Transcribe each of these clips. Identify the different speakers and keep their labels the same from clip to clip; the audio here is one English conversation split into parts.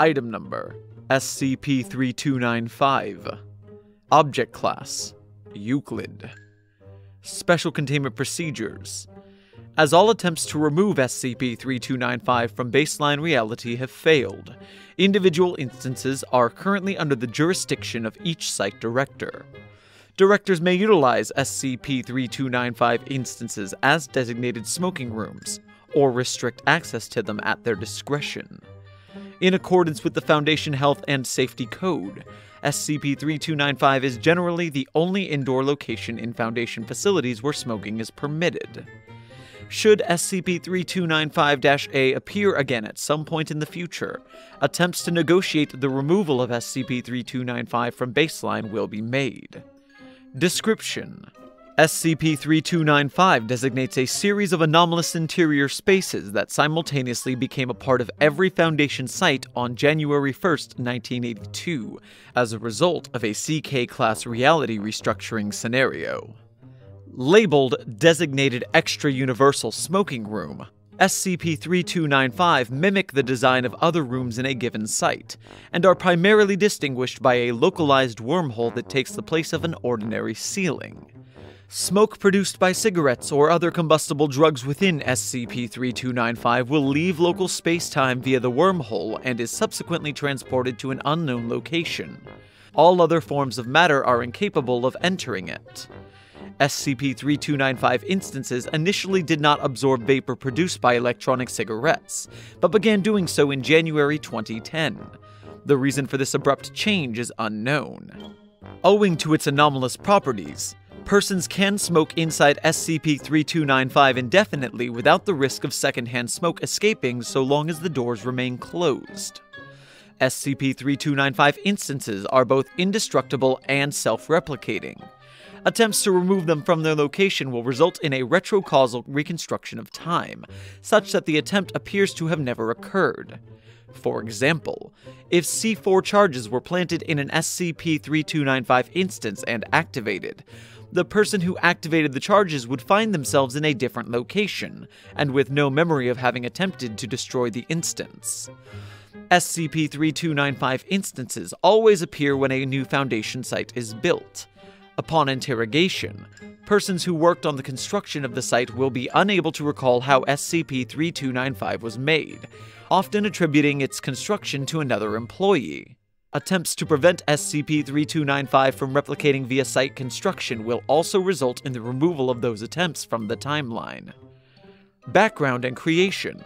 Speaker 1: Item Number SCP 3295. Object Class Euclid. Special Containment Procedures as all attempts to remove SCP 3295 from baseline reality have failed. Individual instances are currently under the jurisdiction of each site director. Directors may utilize SCP 3295 instances as designated smoking rooms, or restrict access to them at their discretion. In accordance with the Foundation Health and Safety Code, SCP 3295 is generally the only indoor location in Foundation facilities where smoking is permitted. Should SCP 3295 A appear again at some point in the future, attempts to negotiate the removal of SCP 3295 from baseline will be made. Description SCP 3295 designates a series of anomalous interior spaces that simultaneously became a part of every Foundation site on January 1, 1982, as a result of a CK class reality restructuring scenario. Labeled Designated Extra Universal Smoking Room, SCP 3295 mimic the design of other rooms in a given site, and are primarily distinguished by a localized wormhole that takes the place of an ordinary ceiling. Smoke produced by cigarettes or other combustible drugs within SCP 3295 will leave local spacetime via the wormhole and is subsequently transported to an unknown location. All other forms of matter are incapable of entering it. SCP-3295 instances initially did not absorb vapor produced by electronic cigarettes, but began doing so in January 2010. The reason for this abrupt change is unknown. Owing to its anomalous properties, persons can smoke inside SCP-3295 indefinitely without the risk of secondhand smoke escaping so long as the doors remain closed. SCP-3295 instances are both indestructible and self-replicating. Attempts to remove them from their location will result in a retrocausal reconstruction of time, such that the attempt appears to have never occurred. For example, if C4 charges were planted in an SCP-3295 instance and activated, the person who activated the charges would find themselves in a different location, and with no memory of having attempted to destroy the instance. SCP-3295 instances always appear when a new Foundation site is built. Upon interrogation, persons who worked on the construction of the site will be unable to recall how SCP 3295 was made, often attributing its construction to another employee. Attempts to prevent SCP 3295 from replicating via site construction will also result in the removal of those attempts from the timeline. Background and Creation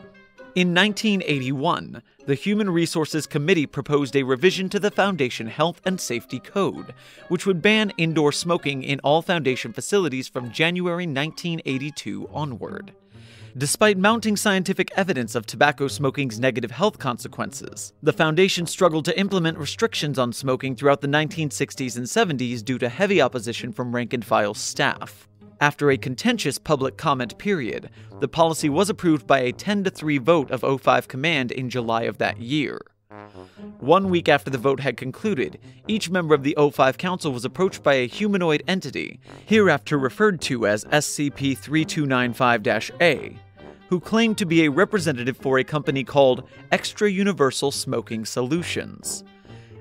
Speaker 1: in 1981, the Human Resources Committee proposed a revision to the Foundation Health and Safety Code, which would ban indoor smoking in all Foundation facilities from January 1982 onward. Despite mounting scientific evidence of tobacco smoking's negative health consequences, the Foundation struggled to implement restrictions on smoking throughout the 1960s and 70s due to heavy opposition from rank and file staff. After a contentious public comment period, the policy was approved by a 10 to 3 vote of O5 Command in July of that year. One week after the vote had concluded, each member of the O5 Council was approached by a humanoid entity, hereafter referred to as SCP 3295 A, who claimed to be a representative for a company called Extra Universal Smoking Solutions.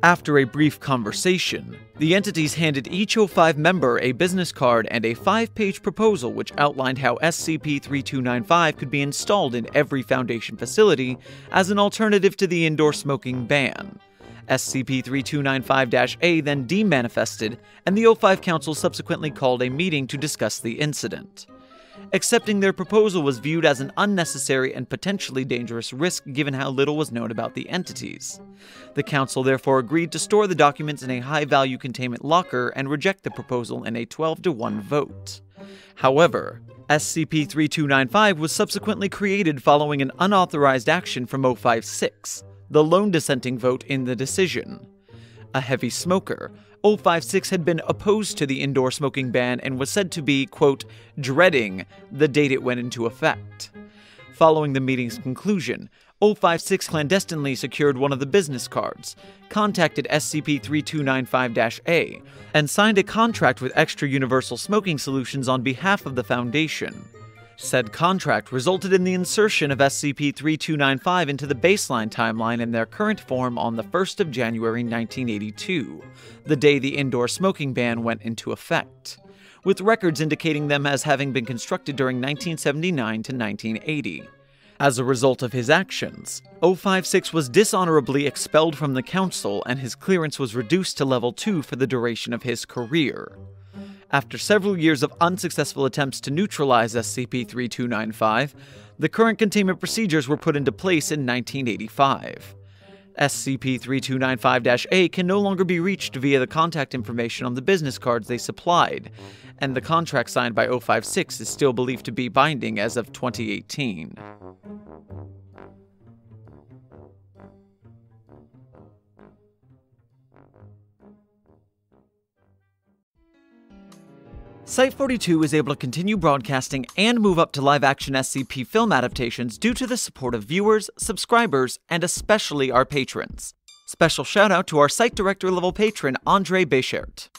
Speaker 1: After a brief conversation, the entities handed each O5 member a business card and a five page proposal which outlined how SCP 3295 could be installed in every Foundation facility as an alternative to the indoor smoking ban. SCP 3295 A then demanifested, and the O5 Council subsequently called a meeting to discuss the incident. Accepting their proposal was viewed as an unnecessary and potentially dangerous risk given how little was known about the entities. The Council therefore agreed to store the documents in a high value containment locker and reject the proposal in a 12 to 1 vote. However, SCP 3295 was subsequently created following an unauthorized action from O5-6, the lone dissenting vote in the decision. A heavy smoker, O5-6 had been opposed to the indoor smoking ban and was said to be, quote, dreading the date it went into effect. Following the meeting's conclusion, O5-6 clandestinely secured one of the business cards, contacted SCP 3295 A, and signed a contract with Extra Universal Smoking Solutions on behalf of the Foundation. Said contract resulted in the insertion of SCP 3295 into the baseline timeline in their current form on the 1st of January 1982, the day the indoor smoking ban went into effect, with records indicating them as having been constructed during 1979 to 1980. As a result of his actions, O5-6 was dishonorably expelled from the Council and his clearance was reduced to level 2 for the duration of his career. After several years of unsuccessful attempts to neutralize SCP 3295, the current containment procedures were put into place in 1985. SCP 3295 A can no longer be reached via the contact information on the business cards they supplied, and the contract signed by O5-6 is still believed to be binding as of 2018. Site 42 is able to continue broadcasting and move up to live action SCP film adaptations due to the support of viewers, subscribers, and especially our patrons. Special shout out to our site director level patron, Andre Bechert.